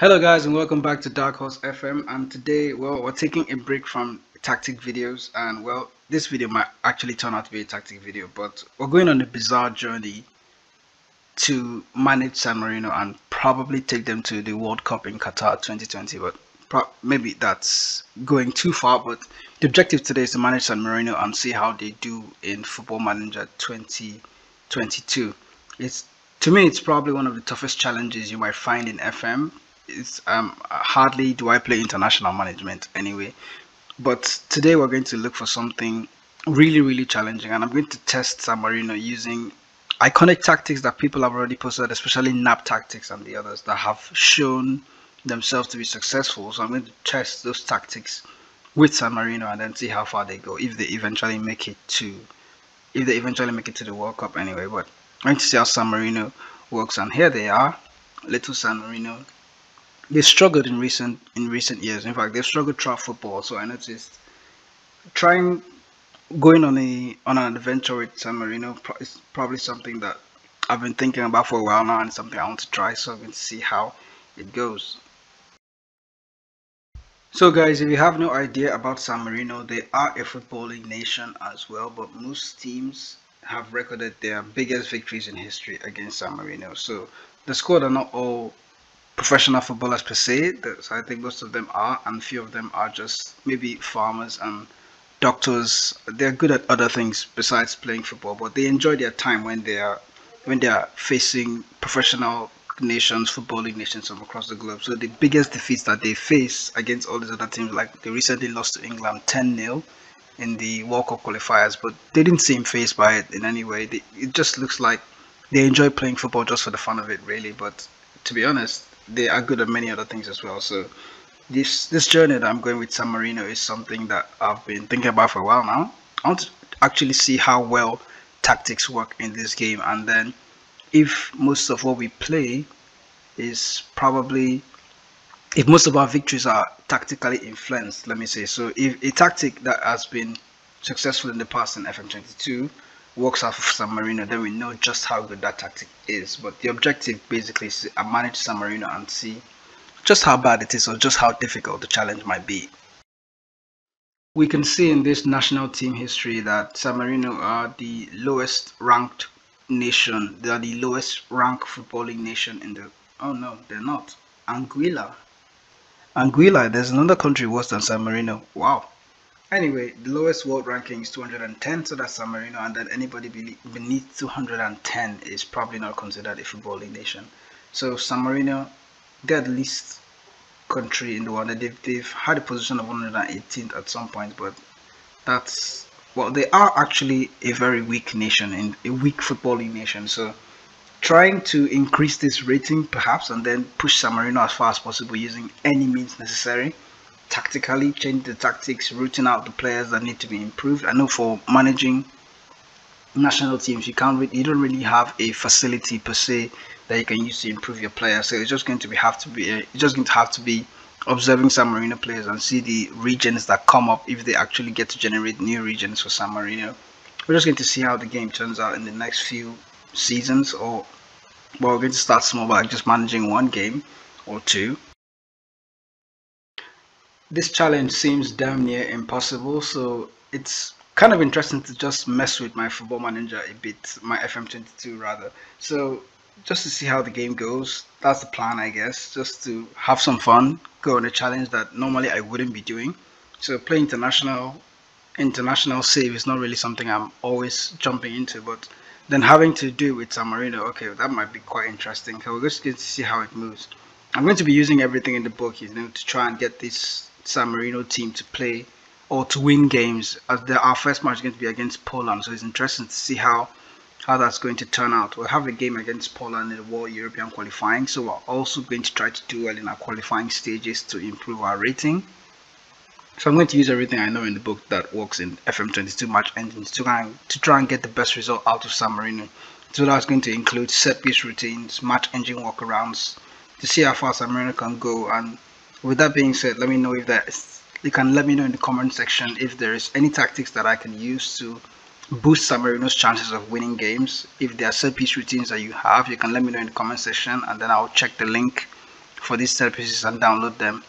Hello guys and welcome back to Dark Horse FM and today well we're taking a break from tactic videos. And well this video might actually turn out to be a tactic video but we're going on a bizarre journey to manage San Marino and probably take them to the World Cup in Qatar 2020 but maybe that's going too far. But the objective today is to manage San Marino and see how they do in Football Manager 2022 it's to me it's probably one of the toughest challenges you might find in FM it's um hardly do I play international management anyway. But today we're going to look for something really really challenging, and I'm going to test San Marino using iconic tactics that people have already posted, especially Knap tactics and the others that have shown themselves to be successful. So I'm going to test those tactics with San Marino and then see how far they go if they eventually make it to if they eventually make it to the World Cup anyway. But I'm going to see how San Marino works, and here they are, little San Marino they struggled in recent in recent years. In fact, they've struggled throughout football. So I noticed trying going on a on an adventure with San Marino is probably something that I've been thinking about for a while now, and something I want to try. So going to see how it goes. So guys, if you have no idea about San Marino, they are a footballing nation as well, but most teams have recorded their biggest victories in history against San Marino. So the squad are not all professional footballers per se. So I think most of them are, and few of them are just maybe farmers and doctors. They're good at other things besides playing football, but they enjoy their time when they are when they are facing professional nations, footballing nations from across the globe. So the biggest defeats that they face against all these other teams, like they recently lost to England 10-0 in the World Cup qualifiers, but they didn't seem phased by it in any way. They, it just looks like they enjoy playing football just for the fun of it, really. But to be honest, they are good at many other things as well. So this this journey that I'm going with San Marino is something that I've been thinking about for a while now. I want to actually see how well tactics work in this game, and then if most of what we play is probably if most of our victories are tactically influenced, let me say so. If a tactic that has been successful in the past in FM22 works out for San Marino, then we know just how good that tactic is. But the objective basically is to manage San Marino and see just how bad it is or just how difficult the challenge might be. We can see in this national team history that San Marino are the lowest ranked nation. They are the lowest ranked footballing nation in the. Oh no, they're not. Anguilla. Anguilla, there's another country worse than San Marino. Wow. Anyway, the lowest world ranking is 210, so that's San Marino, and then anybody beneath 210 is probably not considered a footballing nation. So San Marino, they're the least country in the world. They've, they've had a position of 118th at some point, but that's well, they are actually a very weak nation, in a weak footballing nation. So trying to increase this rating perhaps, and then push San Marino as far as possible using any means necessary tactically change the tactics, rooting out the players that need to be improved. I know for managing national teams, you can't really, you don't really have a facility per se that you can use to improve your players. So it's just going to be have to be uh, it's just going to have to be observing San Marino players and see the regions that come up if they actually get to generate new regions for San Marino. We're just going to see how the game turns out in the next few seasons or well, we're going to start small by just managing one game or two this challenge seems damn near impossible, so it's kind of interesting to just mess with my football manager a bit, my FM22 rather. So just to see how the game goes, that's the plan I guess, just to have some fun, go on a challenge that normally I wouldn't be doing. So play international, international save is not really something I'm always jumping into, but then having to do with San Marino, okay, that might be quite interesting. So we're just going to see how it moves. I'm going to be using everything in the book, you know, to try and get this San Marino team to play or to win games. Our first match is going to be against Poland so it's interesting to see how how that's going to turn out. We'll have a game against Poland in the World European qualifying so we're also going to try to do well in our qualifying stages to improve our rating. So I'm going to use everything I know in the book that works in FM22 match engines to try and, to try and get the best result out of San Marino. So that's going to include set piece routines match engine workarounds to see how far San Marino can go and with that being said let me know if that you can let me know in the comment section if there is any tactics that I can use to boost San Marino's chances of winning games if there are set piece routines that you have you can let me know in the comment section and then I'll check the link for these set pieces and download them.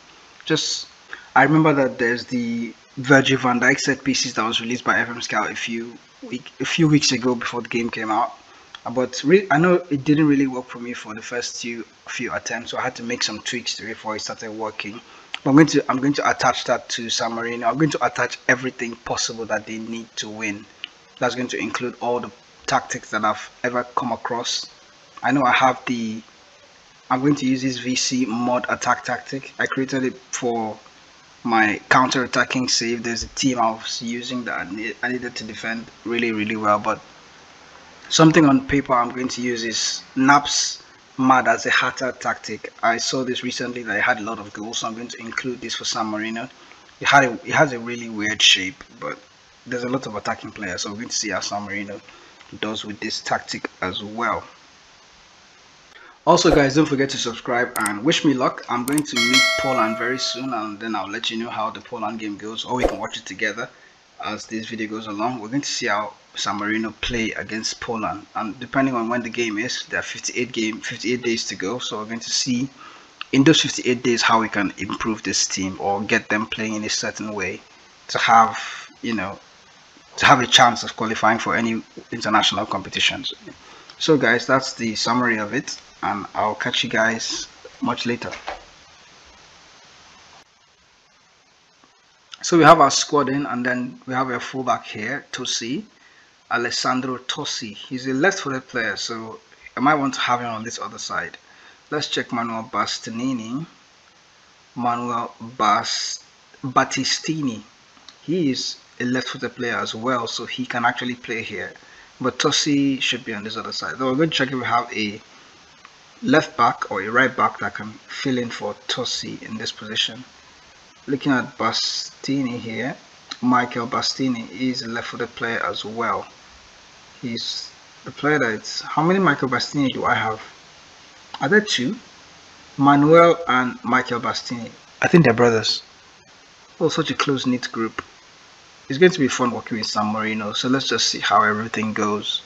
Just I remember that there's the Virgil van Dijk set pieces that was released by FM Scout a few week a few weeks ago before the game came out. But I know it didn't really work for me for the first few few attempts, so I had to make some tweaks to it before it started working. But I'm going to I'm going to attach that to San Marino. I'm going to attach everything possible that they need to win. That's going to include all the tactics that I've ever come across. I know I have the I'm going to use this VC mod attack tactic. I created it for my counter attacking save. There's a team I was using that I needed to defend really really well but something on paper I'm going to use is Knap's mad as a hatter tactic. I saw this recently that it had a lot of goals so I'm going to include this for San Marino. It had a, it has a really weird shape but there's a lot of attacking players so we're going to see how San Marino does with this tactic as well also guys don't forget to subscribe and wish me luck i'm going to meet poland very soon and then i'll let you know how the poland game goes or we can watch it together as this video goes along we're going to see how san marino play against poland. And depending on when the game is there are 58 game 58 days to go. So we're going to see in those 58 days how we can improve this team or get them playing in a certain way to have you know to have a chance of qualifying for any international competitions. So guys that's the summary of it. And I'll catch you guys much later. So we have our squad in and then we have a fullback here, Tosi, Alessandro Tosi. He's a left-footed player so I might want to have him on this other side. Let's check Manuel Bastianini. Manuel Bast Battistini. He is a left-footed player as well so he can actually play here. But Tosi should be on this other side. So we're going to check if we have a left back or a right back that can fill in for Tosi in this position. Looking at Bastini here, Michael Bastini is a left-footed player as well. He's the player that's how many Michael Bastini do I have? Are there two? Manuel and Michael Bastini. I think they're brothers. Oh, such a close knit group. It's going to be fun working with San Marino, so let's just see how everything goes.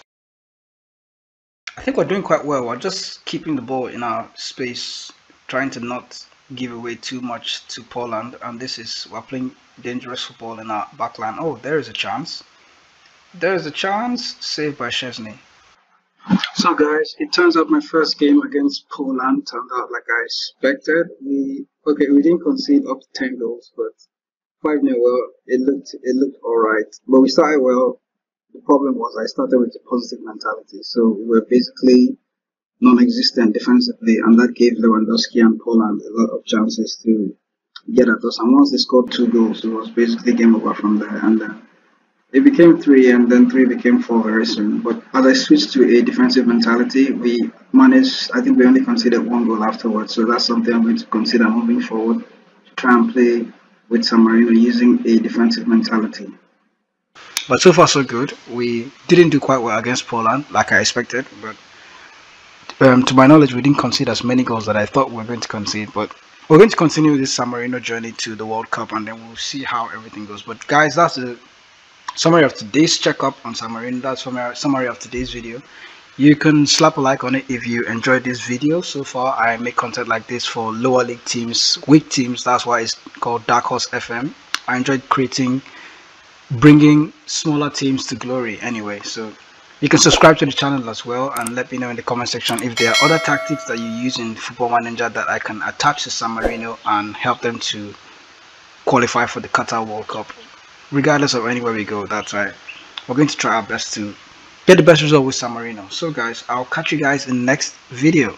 I think we're doing quite well. We're just keeping the ball in our space, trying to not give away too much to Poland. And this is, we're playing dangerous football in our backline. Oh, there is a chance. There is a chance, saved by Szczesny. So guys, it turns out my first game against Poland turned out like I expected. We okay, we didn't concede up to ten goals, but five 0 well, it looked it looked alright. But we started well the problem was I started with a positive mentality. So we were basically non-existent defensively, and that gave Lewandowski and Poland a lot of chances to get at us. And once they scored two goals, it was basically game over from there. And uh, it became three, and then three became four very soon. But as I switched to a defensive mentality, we managed. I think we only conceded one goal afterwards. So that's something I'm going to consider moving forward to try and play with San Marino using a defensive mentality. But so far so good. We didn't do quite well against Poland, like I expected. But um, to my knowledge, we didn't concede as many goals that I thought we were going to concede. But we're going to continue this San Marino journey to the World Cup, and then we'll see how everything goes. But guys, that's the summary of today's checkup on San Marino. That's summary summary of today's video. You can slap a like on it if you enjoyed this video. So far, I make content like this for lower league teams, weak teams. That's why it's called Dark Horse FM. I enjoyed creating bringing smaller teams to glory anyway so you can subscribe to the channel as well and let me know in the comment section if there are other tactics that you use in football manager that i can attach to san marino and help them to qualify for the qatar world cup. Regardless of anywhere we go that's right. We're going to try our best to get the best result with san marino. So guys i'll catch you guys in the next video